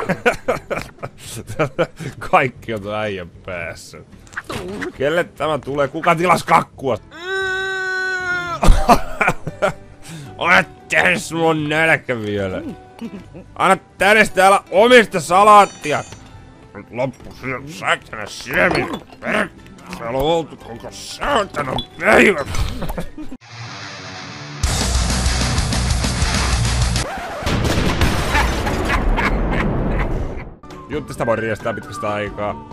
Kaikki on äijän päässä. Kelle tämä tulee? Kuka tilas kakkua? Anna tänne mun nälkä vielä. Anna tänne täällä omista salaattia. Loppu saatana. Täällä on oltu koko saatana päivä. Juttista voi riestää pitkästä aikaa.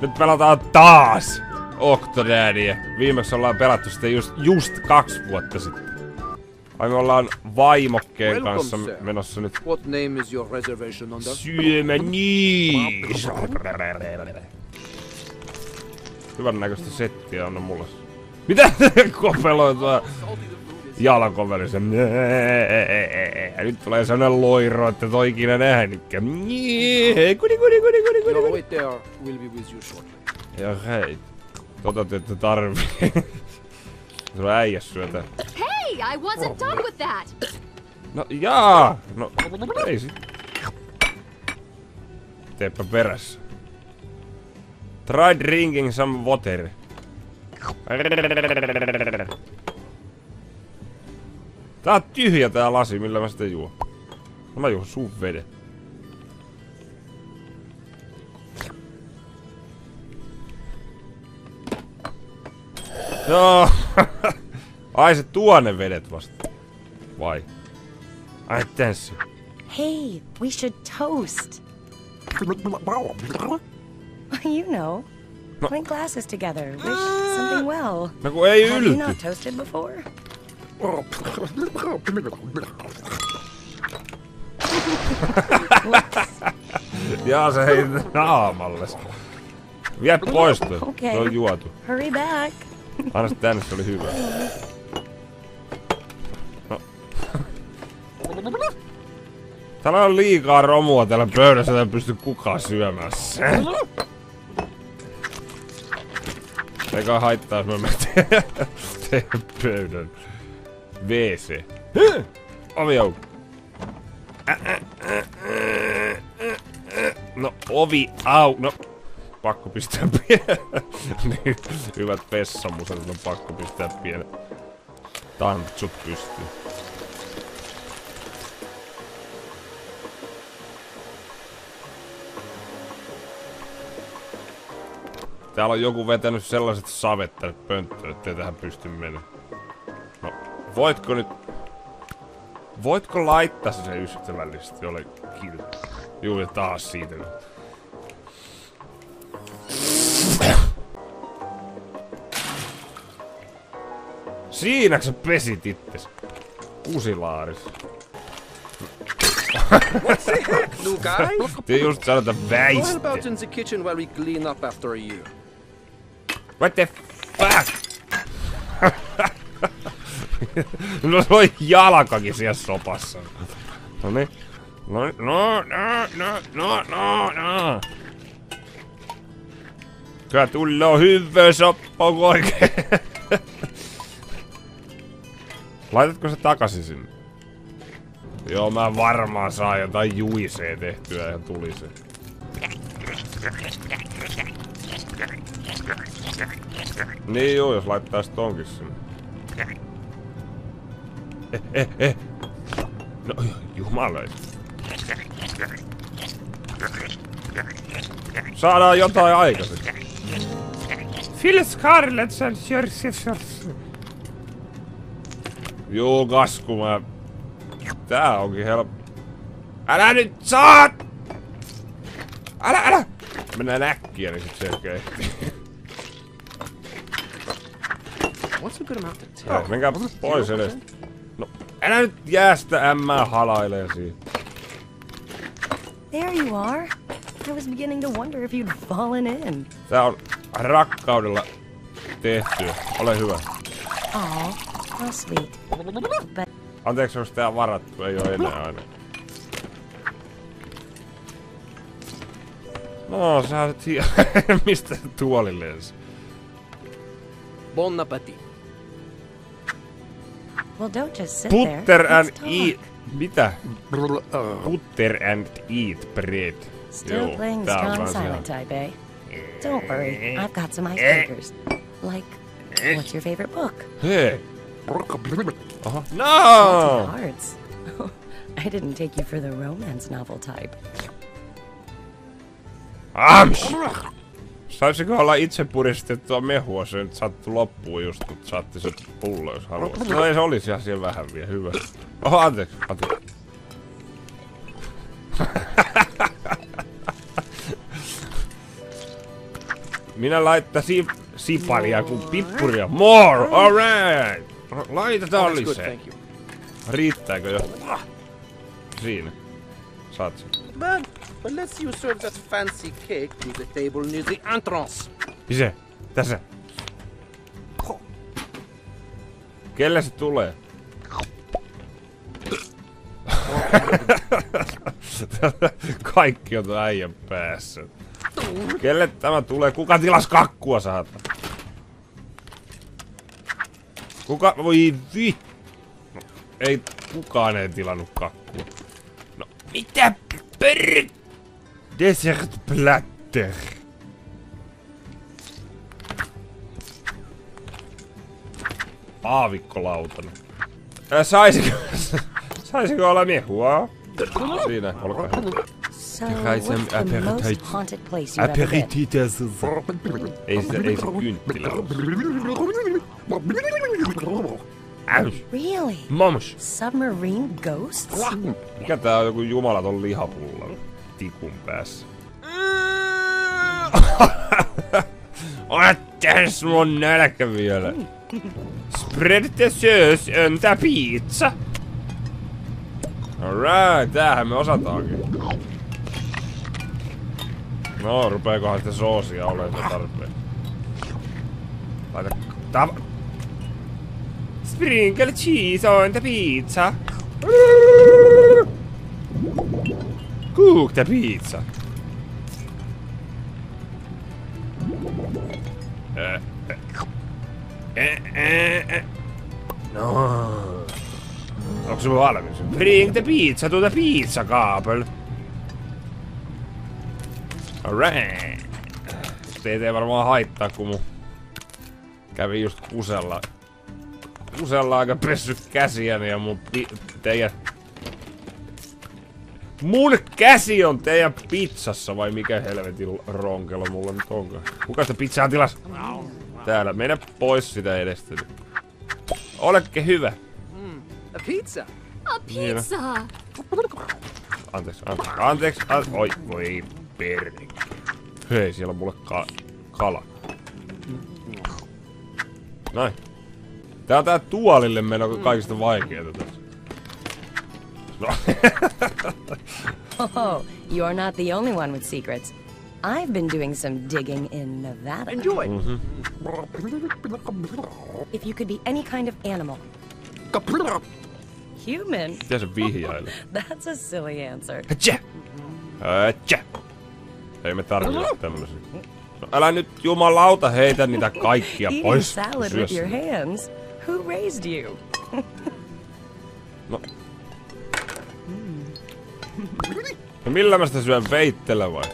Nyt pelataan taas Octodadia. Viimeksi ollaan pelattu sitä just, just kaksi vuotta sitten. Ai me ollaan vaimokkeen Welcome, kanssa sir. menossa nyt What name is your reservation under? syömäni. Hyvän näköistä settiä on mulla. Mitä kopeloi se? Nyt tulee sellainen loiro, että toi ikinä nähnytkään. Kudi, kudi, kudi, kudi, kudi, Your waiter will be with you shortly. Ja hei. Tota te ette tarvii. Sulla äijä syötä. Hey, I wasn't done with that. No jaa! No ei sit. Teepä perässä. Try drinking some water. Tää on tyhjä tää lasi, millä mä sitä juon. No mä juon sun veden. Joo. Ai se tuo ne vedet vasta. Vai? Ai tässä. Hey, we should toast. You know, clink glasses together, wish something well. No kun ei Have you ylty. not toasted before? Jaa se hei naamalle. Vie pois toi. Okei. Se on juotu. Hurry back. Anna se tänne, se oli hyvä. No. Täällä on liikaa romua täällä pöydässä, että ei pysty kukaan syömään sen. Eikä haittaa, jos mä menen pöydän. WC. Ovi auki. No, ovi au. No, pakko pistää pien... niin, hyvät vessamuset on pakko pistää pienet tantsut pystyyn. Täällä on joku vetänyt sellaiset savet tänne pönttöön, ettei tähän pysty mennä. Voitko nyt... Voitko laittaa se ystävällisesti jollekin? Juu, ja taas siitä. Siinäkö sä pesit itses? Kusilaaris. New guy? Te just sanotaan What väiste. about in the kitchen while we clean up after a year? What the fuck? no se on jalkakin siellä sopassa. No niin. No, no, no, no, no, no, no. Kyllä tulloo hyvää soppa oikein. Laitatko se takaisin sinne? Joo, mä varmaan saan jotain juisee tehtyä ihan tulise. Niin joo, jos laittais tonkin sinne. Eh, eh, eh. No jumala. Saadaan jotain aikaiseksi. Phil Scarlett sen Joo, kasku mä... Tää onkin helppo. Älä nyt saat! Älä, älä! Mennään äkkiä, niin sit se ehkä ehtii. What's a good amount of Joo, tell? menkää pois edestä. Älä nyt jää sitä ämmää halailee siinä. There you are. I was beginning to wonder if you'd fallen in. Tää on rakkaudella tehtyä. Ole hyvä. Aw, how sweet. But Anteeksi, onko tää varattu? Ei oo enää aina. No, sä et tiedä, mistä tuolille ensin. Bon appetit. Well, don't just sit Butter there. and talk. eat. Mitä? Butter and eat bread. Still Joo, playing tää strong silent type, eh? Don't worry, I've got some icebreakers. Like, what's your favorite book? Hei. Aha. No! Hearts. I didn't take you for the romance novel type. Ams! Saisiko olla itse puristettua mehua? Se nyt sattu loppuun just, kun saatti se pullo, jos haluaa. No ei se olisi ihan siellä vähän vielä, hyvä. Oho, anteeksi, anteeksi. Minä laittaisin sipalia kuin pippuria. More! Alright! Laitetaan good, lisää. Riittääkö jo? Siinä. Saat sen. Unless you serve that fancy cake to the table near the entrance. Ise, tässä. Kelle se tulee? Kaikki on äijän päässä. Kelle tämä tulee? Kuka tilas kakkua saata? Kuka? Voi vi... No, ei, kukaan ei tilannut kakkua. No, mitä per... Desert platter. Aavikkolautanen. Ää, Saisiko, saisiko olla mehua? Siinä, olkaa hyvä. So, Try some what's the most appetite. haunted place you've ever been? Aperitifs. Ei se, ei se kynttilä. Really? Moms. Submarine ghosts? Mikä tää on joku jumalaton lihapulla tikun päässä? Olet tässä mun nälkä vielä. Spread the sauce on the pizza. Alright, tämähän me osataankin. No, rupeekohan sitä soosia olemaan tarpeen. Laita tava... Sprinkle cheese on the pizza. Cook the pizza. Äh, äh. Äh, äh, äh. No. Onko sulla valmis? Bring the pizza to the pizza kaapel. Alright. Teitä ei varmaan haittaa, kun mun kävi just kusella. Kusella aika pessy käsiäni ja mun teidän... Mun käsi on teidän pizzassa vai mikä helvetin ronkelo mulla nyt onkaan? Kuka sitä pizzaa tilas? Täällä, mene pois sitä edestä. Olekke hyvä. A pizza? A pizza! Anteeksi, anteeksi, anteeksi, an... Oi, voi perkele. Hei, siellä on mulle ka kala. Noin. Tää on tää tuolille meno kaikista vaikeeta tässä. No. Oh, you're not the only one with secrets. I've been doing some digging in Nevada. Enjoy. If you could be any kind of animal. Human? Mitä se vihjailee? That's a silly answer. Tjä! Tjä! Ei me tarvita tämmösiä. No älä nyt jumalauta heitä niitä kaikkia Eating pois. salad with your hands? Who raised you? no millä mä sitä syön veittelä vai?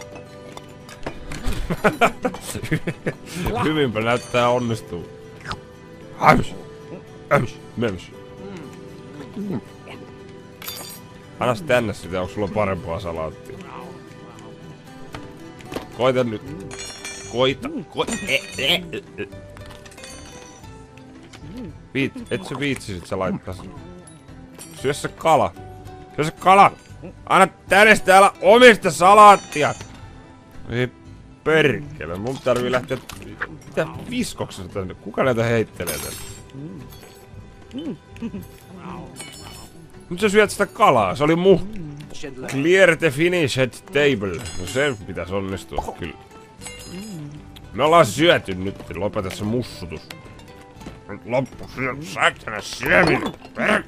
Hyvinpä näyttää onnistuu. Hämys! Hämys! Mems! Anna tänne sitä, onko sulla parempaa salaattia? Koita nyt. Koita. Ko e, e, e. Viit, et sä viitsisit sä laittaa sen. Syö se kala. Syö se kala. Anna tänne sitä älä omista salaattia. Ei perkele, mun tarvii lähteä... Mitä viskoksesta tänne? Kuka näitä heittelee tänne? Nyt sä syöt sitä kalaa, se oli mu. Clear the finished table. No se pitäisi onnistua kyllä. Me ollaan syöty nyt, lopeta se mussutus. Loppu syö, saatana syöminen. Per...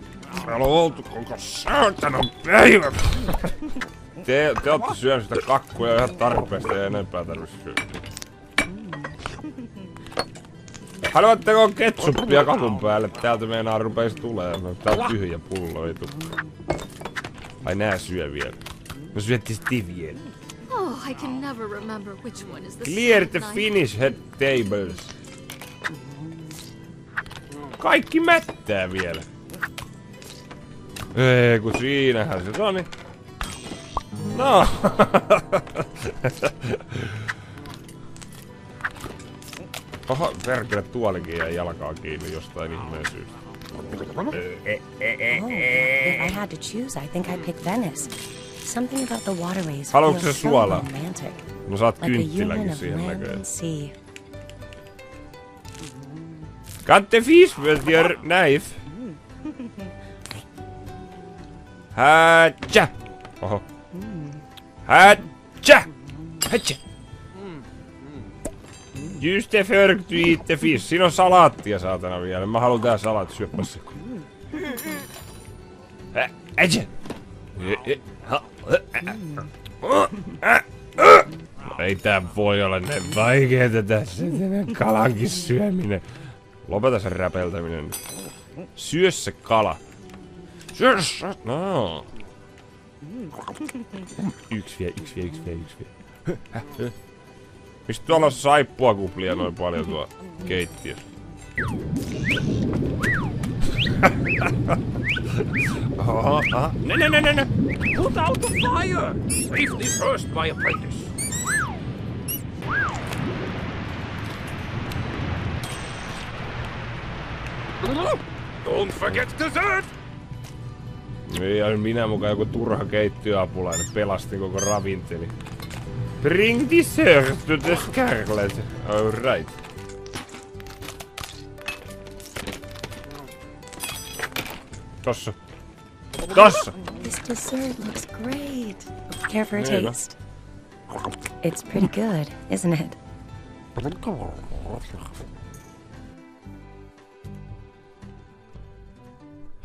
Meillä on oltu koko saatana päivä. Te, te ootte syönyt sitä kakkuja ihan tarpeesta ja enempää tarvitse syödä. Haluatteko ketsuppia kakun päälle? Täältä meinaa rupeis tulee. No, tää on tyhjä pullo, ei tuu. Ai nää syö vielä. No syöttis tivien. Oh, I can never remember which one is the Clear the finish head tables. Kaikki mättää vielä. Ei, kun siinähän se on. No. Oho, perkele tuolikin jäi jalkaan kiinni jostain ihmeen syystä. Oh, if I had to choose, I think I'd pick Venice. Something about the waterways Haluatko feels se so suolaa? romantic. No saat Like of siihen land näköjään. and sea. Cut the fish with your knife. Hatcha! Oho. Hatcha! Hatcha! The fork to eat the fish. Siinä on salaattia saatana vielä. Mä haluan tää salaatti syöpä se. Hä? Hatcha! Ei tää voi olla näin vaikeeta tässä, tämä kalankin syöminen. Lopeta se räpeltäminen. Syö se kala. Syö se! No. Yksi vie, yksi vie, yksi vie, yksi vie. Mistä tuolla on saippua kuplia noin paljon tuo keittiössä? Oho, aha. Ne, ne, ne, ne, ne. Put out the fire! Safely first, my apprentice. Don't forget dessert! Ja minä mukaan joku turha keittiöapulainen pelasti koko ravinteli. Bring dessert to the Scarlet. Alright. Tossa. Tossa! This dessert looks great. Care for a you go. taste? It's pretty good, isn't it?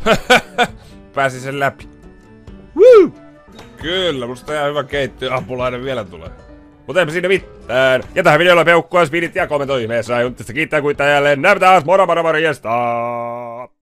Pääsin sen läpi. Woo! Kyllä, musta ihan hyvä keittiöapulainen vielä tulee. Mutta eipä siinä mitään. Ja tähän videolle peukkua, spinit ja kommentoi ihmeessä. Juntista kiittää kuittaa jälleen. Nähdään taas. Moro moro morjesta!